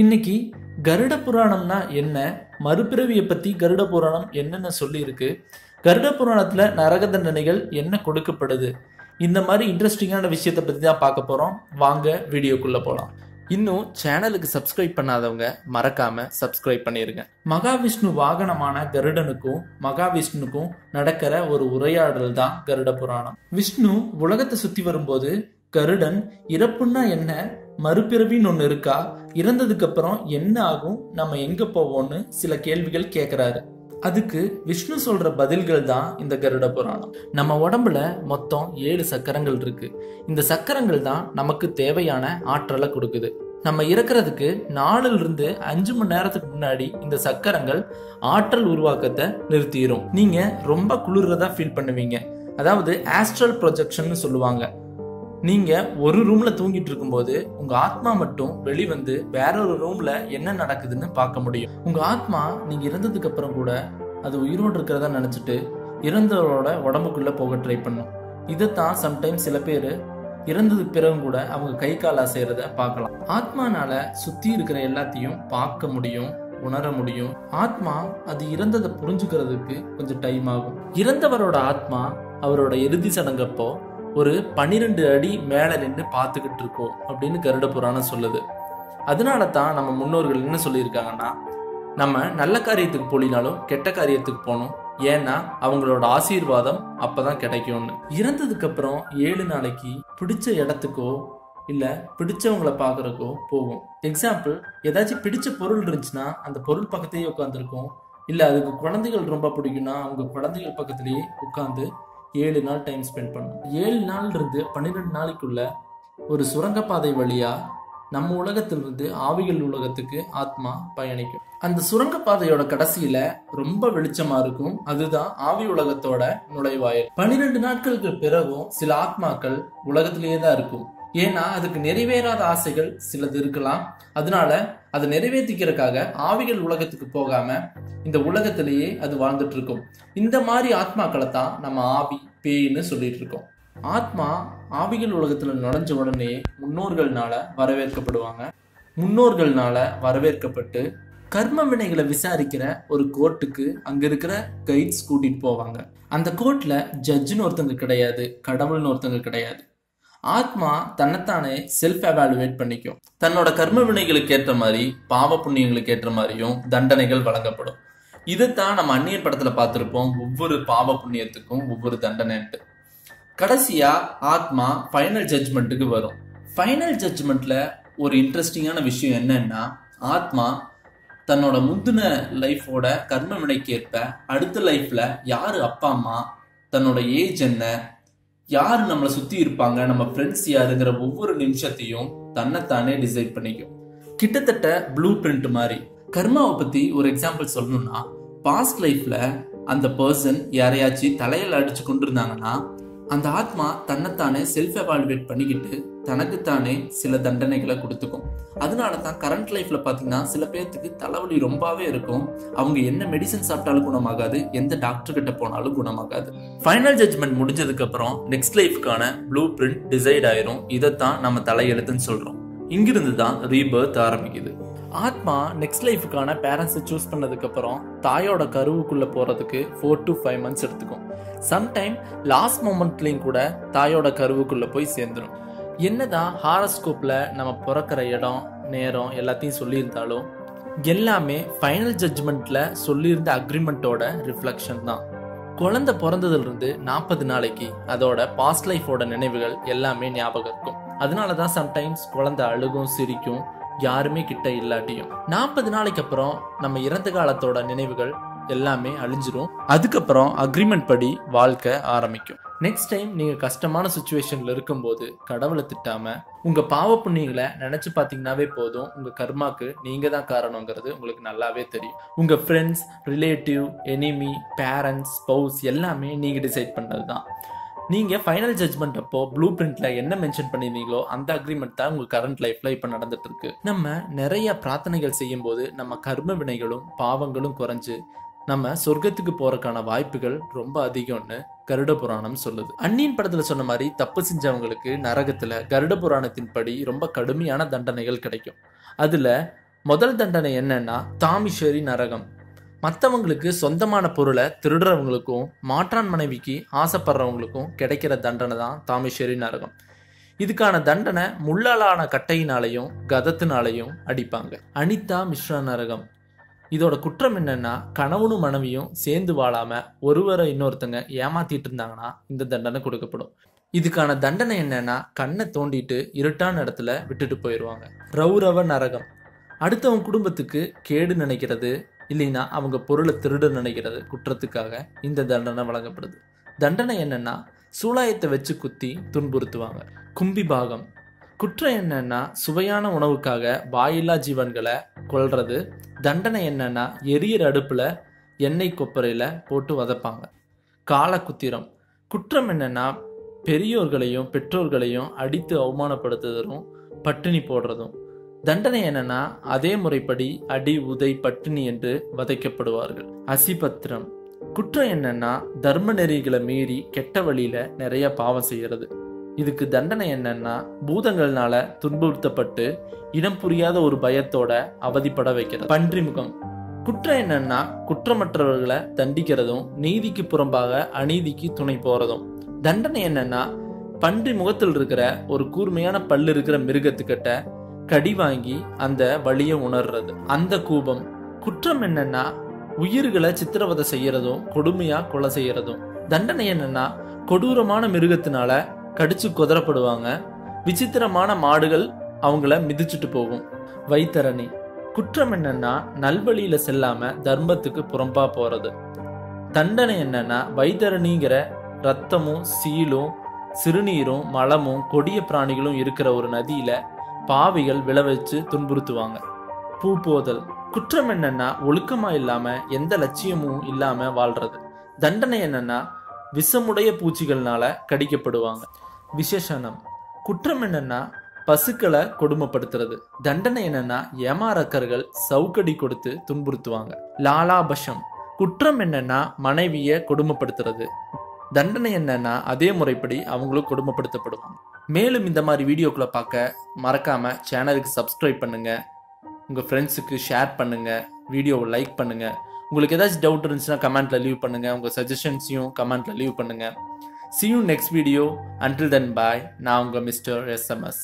இன்னைக்கு கருட புராணம்னா என்ன? மறுபிறவியை பத்தி கருட புராணம் என்னென்ன சொல்லியிருக்கு? கருட புராணத்துல நரக தண்டனைகள் என்ன கொடுக்கப்படுது? இந்த மாதிரி இன்ட்ரெஸ்டிங்கான விஷயத்தை பத்தி தான் பார்க்க போறோம். வாங்க வீடியோக்குள்ள போலாம். இன்னும் சேனலுக்கு சப்ஸ்கிரைப் பண்ணாதவங்க மறக்காம சப்ஸ்கிரைப் பண்ணிருங்க. மகாவிஷ்ணு வாகனமான கருடனுக்கும் மகாவிஷ்ணுக்கும் நடக்கிற ஒரு உரையாடல் தான் கருட புராணம். விஷ்ணு உலகத்தை சுத்தி வரும்போது கருடன் இறப்புன்னா என்ன? மறுபிறவின்னு ஒன்று இருக்கா? இறந்ததுக்கு அப்புறம் என்ன ஆகும்? நம்ம எங்க போவோம்னு சில கேள்விகள் கேட்கிறாரு அதுக்கு விஷ்ணு சொல்ற பதில்கள் தான் இந்த கருட புராணம். நம்ம உடம்புல மொத்தம் ஏழு சக்கரங்கள் இருக்கு. இந்த சக்கரங்கள் தான் நமக்கு தேவையான ஆற்றலை கொடுக்குது. நம்ம இறக்குறதுக்கு நாலுல இருந்து அஞ்சு மணி நேரத்துக்கு முன்னாடி இந்த சக்கரங்கள் ஆற்றல் உருவாக்கத்தை நிறுத்திடும் நீங்க ரொம்ப குளிர்றதா ஃபீல் பண்ணுவீங்க. அதாவது ஆஸ்ட்ரல் ப்ரொஜெக்ஷன் சொல்லுவாங்க. நீங்கள் ஒரு ரூமில் தூங்கிட்டு இருக்கும்போது உங்கள் ஆத்மா மட்டும் வெளிவந்து வேற ஒரு ரூமில் என்ன நடக்குதுன்னு பார்க்க முடியும். உங்கள் ஆத்மா நீங்கள் இறந்ததுக்கு அப்புறம் கூட அது உயிரோடு இருக்கிறதா நினச்சிட்டு இறந்தவரோட உடம்புக்குள்ளே போக ட்ரை பண்ணும். இதைத்தான் சம்டைம்ஸ் சில பேர் இறந்தது பிறகும் கூட அவங்க கை கால் செய்கிறத பார்க்கலாம். ஆத்மானால சுற்றி இருக்கிற எல்லாத்தையும் பார்க்க முடியும் உணர முடியும். ஆத்மா அது இறந்ததை புரிஞ்சுக்கிறதுக்கு கொஞ்சம் டைம் ஆகும். இறந்தவரோட ஆத்மா அவரோட இறுதி சடங்கப்போ ஒரு பன்னிரெண்டு அடி மேலே நின்று பார்த்துக்கிட்டு இருக்கோம் அப்படின்னு கருட புராணம் சொல்லுது. அதனால தான் நம்ம முன்னோர்கள் என்ன சொல்லியிருக்காங்கன்னா நம்ம நல்ல காரியத்துக்கு போலினாலும் கெட்ட காரியத்துக்கு போகணும். ஏன்னா அவங்களோட ஆசீர்வாதம் அப்பதான் கிடைக்கும்னு. இறந்ததுக்கு அப்புறம் ஏழு நாளைக்கு பிடிச்ச இடத்துக்கோ இல்ல பிடிச்சவங்கள பாக்குறக்கோ போகும் எக்ஸாம்பிள் ஏதாச்சும் பிடிச்ச பொருள் இருந்துச்சுன்னா அந்த பொருள் பக்கத்தையே உட்காந்துருக்கும் இல்ல அதுக்கு குழந்தைகள் ரொம்ப பிடிக்கும்னா அவங்க குழந்தைகள் பக்கத்திலேயே உட்காந்து ஏழு நாள் டைம் ஸ்பெண்ட் பண்ணும் ஏழு நாள்ன்றது பன்னிரெண்டு நாளைக்குள்ள ஒரு சுரங்கப்பாதை வழியா நம்ம உலகத்திலிருந்து ஆவிகள் உலகத்துக்கு ஆத்மா பயணிக்கும். அந்த சுரங்கப்பாதையோட கடைசியில ரொம்ப வெளிச்சமா இருக்கும். அதுதான் ஆவி உலகத்தோட நுழைவாயில். பன்னிரெண்டு நாட்களுக்கு பிறகும் சில ஆத்மாக்கள் உலகத்திலேயே தான் இருக்கும். ஏன்னா அதுக்கு நிறைவேறாத ஆசைகள் சிலது இருக்கலாம். அதனால அதை நிறைவேற்றிக்கிறதுக்காக ஆவிகள் உலகத்துக்கு போகாம இந்த உலகத்திலேயே அது வாழ்ந்துட்டு இருக்கும் இந்த மாதிரி ஆத்மாக்களை தான் நம்ம ஆவி பேய்னு சொல்லிட்டு இருக்கோம் ஆத்மா ஆவிகள் உலகத்துல நுழைஞ்ச உடனே முன்னோர்கள்னால வரவேற்கப்படுவாங்க. முன்னோர்கள்னால வரவேற்கப்பட்டு கர்ம வினைகளை விசாரிக்கிற ஒரு கோர்ட்டுக்கு அங்க இருக்கிற கைட்ஸ் கூட்டிட்டு போவாங்க. அந்த கோர்ட்ல ஜட்ஜுன்னு ஒருத்தங்க கிடையாது கடவுள்னு ஒருத்தங்க கிடையாது. ஆத்மா தன்னைத்தானே செல்ஃப் அவாலுவேட் பண்ணிக்கும். தன்னோட கர்ம வினைகளுக்கு ஏற்ற மாதிரி பாவ புண்ணியங்களுக்கு ஏற்ற மாதிரியும் தண்டனைகள் வழங்கப்படும். இதைத்தான் நம்ம அந்நியன் படத்துல பார்த்துருப்போம். ஒவ்வொரு பாவ புண்ணியத்துக்கும் ஒவ்வொரு தண்டனைன்ட்டு. கடைசியா ஆத்மா ஃபைனல் ஜட்ஜ்மெண்ட்டுக்கு வரும். ஃபைனல் ஜட்ஜ்மெண்ட்ல ஒரு இன்ட்ரெஸ்டிங்கான விஷயம் என்னன்னா ஆத்மா தன்னோட முந்தின லைஃபோட கர்ம வினைக்கு ஏற்ப அடுத்த லைஃப்ல யாரு அப்பா அம்மா தன்னோட ஏஜ் என்ன யார் நம்மளை சுத்தி இருப்பாங்க? நம்ம ஃப்ரெண்ட்ஸ் யாருங்கிற ஒவ்வொரு நிமிஷத்தையும் தன்னைத்தானே டிசைட் பண்ணிக்கும். கிட்டத்தட்ட ப்ளூ பிரிண்ட் மாதிரி. கர்மாவை பத்தி ஒரு எக்ஸாம்பிள் சொல்லணும்னா பாஸ்ட் லைஃப்ல அந்த பர்சன் யாரையாச்சும் தலையில அடிச்சு கொண்டிருந்தாங்கன்னா அந்த ஆத்மா தன்னைத்தானே செல்ஃப் எவால்வேட் பண்ணிக்கிட்டு தனக்குத்தானே சில தண்டனைகளை கொடுத்துக்கும். அதனால தான் கரண்ட் லைஃப்ல பார்த்தீங்கன்னா சில பேர்த்துக்கு தலைவலி ரொம்பவே இருக்கும். அவங்க என்ன மெடிசன் சாப்பிட்டாலும் குணமாகாது எந்த டாக்டர் கிட்ட போனாலும் குணமாகாது. ஃபைனல் ஜட்ஜ்மெண்ட் முடிஞ்சதுக்கு அப்புறம் நெக்ஸ்ட் லைஃப்க்கான ப்ளூ பிரிண்ட் டிசைட் ஆயிரும். இதைத்தான் நம்ம தலையெழுத்துன்னு சொல்றோம். இங்கிருந்து தான் ரீபர்த் ஆரம்பிக்குது. ஆத்மா நெக்ஸ்ட் லைஃபுக்கான பேரண்ட்ஸை சூஸ் பண்ணதுக்கப்புறம் தாயோட கருவுக்குள்ளே போகிறதுக்கு ஃபோர் டு ஃபைவ் மந்த்ஸ் எடுத்துக்கும். சம்டைம் லாஸ்ட் மூமெண்ட்லேயும் கூட தாயோட கருவுக்குள்ளே போய் சேர்ந்துடும் என்னதான் ஹாரஸ்கோப்பில் நம்ம பிறக்கிற இடம் நேரம் எல்லாத்தையும் சொல்லியிருந்தாலும் எல்லாமே ஃபைனல் ஜட்ஜ்மெண்ட்டில் சொல்லியிருந்த அக்ரிமெண்ட்டோட ரிஃப்ளெக்ஷன் தான். குழந்தை பிறந்ததுலேருந்து நாற்பது நாளைக்கு அதோட பாஸ்ட் லைஃபோட நினைவுகள் எல்லாமே ஞாபகம் இருக்கும். அதனால தான் சம்டைம்ஸ் குழந்தை அழுகும் சிரிக்கும் யாருமே கிட்ட இல்லாட்டியும். நாற்பது நாளைக்கு அப்புறம் நம்ம இறந்த காலத்தோட நினைவுகள் எல்லாமே அழிஞ்சிரும். அதுக்கப்புறம் அக்ரிமெண்ட் படி வாழ்க்கை ஆரம்பிக்கும். நெக்ஸ்ட் டைம் நீங்கள் கஷ்டமான சுச்சுவேஷனில் இருக்கும்போது கடவுளை திட்டாமல் உங்கள் பாவ புண்ணியங்களை நினச்சி பார்த்தீங்கன்னாவே போதும். உங்கள் கர்மாக்கு நீங்கள் தான் காரணங்கிறது உங்களுக்கு நல்லாவே தெரியும். உங்கள் friends relative enemy parents spouse எல்லாமே நீங்கள் டிசைட் பண்ணது தான். நீங்கள் ஃபைனல் ஜட்மெண்ட் அப்போ ப்ளூ பிரிண்ட்ல என்ன மென்ஷன் பண்ணிருந்தீங்களோ அந்த அக்ரிமெண்ட் தான் உங்கள் கரண்ட் லைஃப்ல இப்போ நடந்துட்டு இருக்கு. நம்ம நிறைய பிரார்த்தனைகள் செய்யும் போது நம்ம கர்ம வினைகளும் பாவங்களும் குறைஞ்சு நம்ம சொர்க்கத்துக்கு போறதுக்கான வாய்ப்புகள் ரொம்ப அதிகம்னு கருட புராணம் சொல்லுது. அந்நியன் படத்துல சொன்ன மாதிரி தப்பு செஞ்சவங்களுக்கு நரகத்துல கருட புராணத்தின் படி ரொம்ப கடுமையான தண்டனைகள் கிடைக்கும். அதுல முதல் தண்டனை என்னன்னா தாமிஷரி நரகம். மற்றவங்களுக்கு சொந்தமான பொருளை திருடுறவங்களுக்கும் மாற்றான் மனைவிக்கு ஆசைப்படுறவங்களுக்கும் கிடைக்கிற தண்டனை தான் தாமேஸ்வரி நரகம். இதுக்கான தண்டனை முள்ளாலான கட்டையினாலையும் கதத்தினாலையும் அடிப்பாங்க. அனிதா மிஸ்ரா நரகம். இதோட குற்றம் என்னன்னா கணவனும் மனைவியும் சேர்ந்து வாழாம ஒருவரை இன்னொருத்தங்க ஏமாத்திட்டு இருந்தாங்கன்னா இந்த தண்டனை கொடுக்கப்படும். இதுக்கான தண்டனை என்னன்னா கண்ணை தோண்டிட்டு இருட்டான இடத்துல விட்டுட்டு போயிடுவாங்க. ரவுரவ நரகம். அடுத்தவங்க குடும்பத்துக்கு கேடு நினைக்கிறது இல்லைன்னா அவங்க பொருளை திருட நினைக்கிறது குற்றத்துக்காக இந்த தண்டனை வழங்கப்படுது. தண்டனை என்னன்னா சூலாயத்தை வச்சு குத்தி துன்புறுத்துவாங்க. கும்பி பாகம். குற்றம் என்னன்னா சுவையான உணவுக்காக வாயில்லா ஜீவன்களை கொல்றது. தண்டனை என்னன்னா எரியற அடுப்புல எண்ணெய் கொப்பரையில போட்டு வதப்பாங்க. காலக்குத்திரம் குற்றம் என்னன்னா பெரியோர்களையும் பெற்றோர்களையும் அடித்து அவமானப்படுத்துவதும் பட்டினி போடுறதும். தண்டனை என்னன்னா அதே முறைப்படி அடி உதை பட்டினி என்று வதைக்கப்படுவார்கள். அசிபத்திரம். குற்றம் என்னன்னா தர்ம நெறிகளை மீறி கெட்ட வழியில நிறைய பாவம் செய்யறது. இதுக்கு தண்டனை என்னன்னா பூதங்கள்னால துன்புறுத்தப்பட்டு இனம் புரியாத ஒரு பயத்தோட அவதிப்பட வைக்கிறது. பன்றி முகம் குற்றம் என்னன்னா குற்றமற்றவர்களை தண்டிக்கிறதும் நீதிக்கு புறம்பாக அநீதிக்கு துணை போறதும். தண்டனை என்னன்னா பன்றி முகத்தில் இருக்கிற ஒரு கூர்மையான பல்லு இருக்கிற மிருகத்துக்கிட்ட கடி வாங்கி அந்த வழியை உணர்றது. அந்த கூபம். குற்றம் என்னன்னா உயிர்களை சித்திரவதை செய்யறதும் கொடுமையா கொலை செய்யறதும். தண்டனை என்னன்னா கொடூரமான மிருகத்தினால கடிச்சு குதறப்படுவாங்க. விசித்திரமான மாடுகள் அவங்கள மிதிச்சுட்டு போகும். வைத்தரணி குற்றம் என்னன்னா நல்வழியில செல்லாம தர்மத்துக்கு புறம்பா போறது. தண்டனை என்னன்னா வைத்தரணிங்கிற ரத்தமும் சீலும் சிறுநீரும் மலமும் கொடிய பிராணிகளும் இருக்கிற ஒரு நதியில பாவிகள் விளைவிச்சு துன்புறுத்துவாங்க. பூ போதல் குற்றம் என்னன்னா ஒழுக்கமா இல்லாம எந்த லட்சியமும் இல்லாம வாழ்றது. தண்டனை என்னன்னா விஷமுடைய பூச்சிகள்னால கடிக்கப்படுவாங்க. விசேஷனம். குற்றம் என்னன்னா பசுக்களை கொடுமைப்படுத்துறது. தண்டனை என்னன்னா ஏமாறக்கர்கள் சவுக்கடி கொடுத்து துன்புறுத்துவாங்க. லாலாபஷம். குற்றம் என்னன்னா மனைவிய கொடுமைப்படுத்துறது. தண்டனை என்னன்னா அதே முறைப்படி அவங்களும் கொடுமைப்படுத்தப்படுவாங்க. மேலும் இந்த மாதிரி வீடியோக்களை பார்க்க மறக்காம சேனலுக்கு சப்ஸ்கிரைப் பண்ணுங்க. உங்க ஃப்ரெண்ட்ஸுக்கு ஷேர் பண்ணுங்க. வீடியோவை லைக் பண்ணுங்க. உங்களுக்கு ஏதாச்சும் டவுட் இருந்துச்சுன்னா கமெண்ட்ல லீவ் பண்ணுங்க. உங்க சஜஷன்ஸையும் கமெண்ட்ல லீவ் பண்ணுங்க. see you next video until then bye நான் உங்க மிஸ்டர் எஸ்எம்எஸ்